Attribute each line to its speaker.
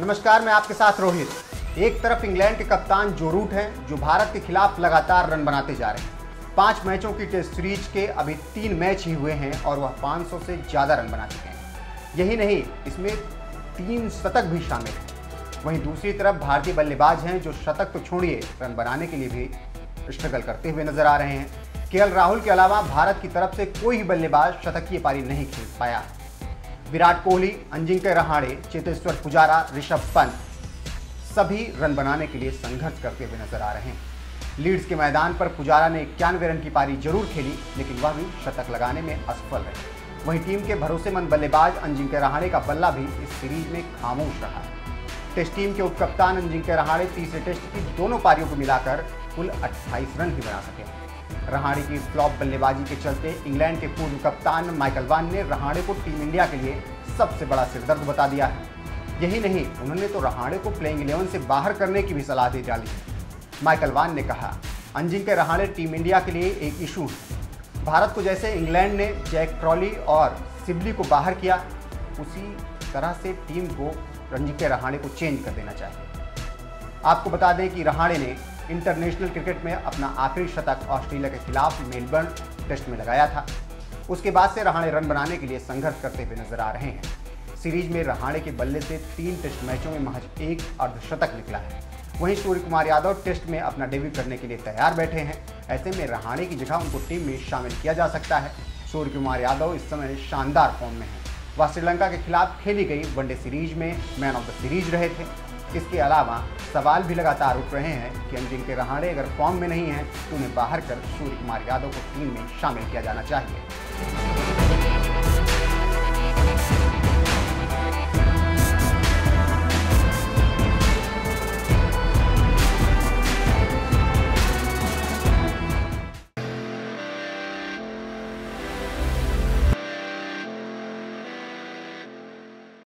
Speaker 1: नमस्कार, मैं आपके साथ रोहित। एक तरफ़ इंग्लैंड के कप्तान जो रूट हैं, जो भारत के खिलाफ लगातार रन बनाते जा रहे हैं। पाँच मैचों की टेस्ट सीरीज़ के अभी तीन मैच ही हुए हैं और वह 500 से ज़्यादा रन बना चुके हैं। यही नहीं, इसमें तीन शतक भी शामिल हैं। वहीं दूसरी तरफ़ भारतीय बल्लेबाज हैं, जो शतक तो छोड़िए, रन बनाने के लिए भी स्ट्रगल करते हुए नज़र आ रहे हैं। के राहुल के अलावा भारत की तरफ़ से कोई ही बल्लेबाज शतकीय पारी नहीं खेल पाया। विराट कोहली, अंजिंक्य रहाणे, चेतेश्वर पुजारा, ऋषभ पंत सभी रन बनाने के लिए संघर्ष करते हुए नज़र आ रहे हैं। लीड्स के मैदान पर पुजारा ने इक्यानवे रन की पारी ज़रूर खेली, लेकिन वह भी शतक लगाने में असफल रहे। वहीं टीम के भरोसेमंद बल्लेबाज अंजिंक्य रहाणे का बल्ला भी इस सीरीज़ में खामोश रहा। टेस्ट टीम के उपकप्तान अंजिंक्य रहाणे तीसरे टेस्ट की दोनों पारियों को मिलाकर कुल 28 रन ही बना सके रहाणे की फ्लॉप बल्लेबाजी के चलते इंग्लैंड के पूर्व कप्तान माइकल वान ने रहाणे को टीम इंडिया के लिए सबसे बड़ा सिरदर्द बता दिया है। यही नहीं, उन्होंने तो रहाणे को प्लेइंग इलेवन से बाहर करने की भी सलाह दे डाली। माइकल वान ने कहा के रहाणे टीम इंडिया के लिए एक इशू है। भारत को जैसे इंग्लैंड ने जैक ट्रॉली और सिबली को बाहर किया, उसी तरह से टीम को के रहाणे को चेंज कर देना चाहिए। आपको बता दें कि रहाणे ने इंटरनेशनल क्रिकेट में अपना आखिरी शतक ऑस्ट्रेलिया के खिलाफ मेलबर्न टेस्ट में लगाया था। उसके बाद से रहाणे रन बनाने के लिए संघर्ष करते हुए नज़र आ रहे हैं। सीरीज़ में रहाणे के बल्ले से तीन टेस्ट मैचों में महज एक अर्धशतक निकला है। वहीं सूर्य कुमार यादव टेस्ट में अपना डेब्यू करने के लिए तैयार बैठे हैं। ऐसे में रहाणे की जगह उनको टीम में शामिल किया जा सकता है। सूर्य कुमार यादव इस समय शानदार फॉर्म में है। वह श्रीलंका के खिलाफ खेली गई वनडे सीरीज़ में मैन ऑफ़ द सीरीज़ रहे थे। इसके अलावा सवाल भी लगातार उठ रहे हैं कि अंजिम के रहाणे अगर फॉर्म में नहीं है तो उन्हें बाहर कर सूर्य कुमार यादव को टीम में शामिल किया जाना चाहिए।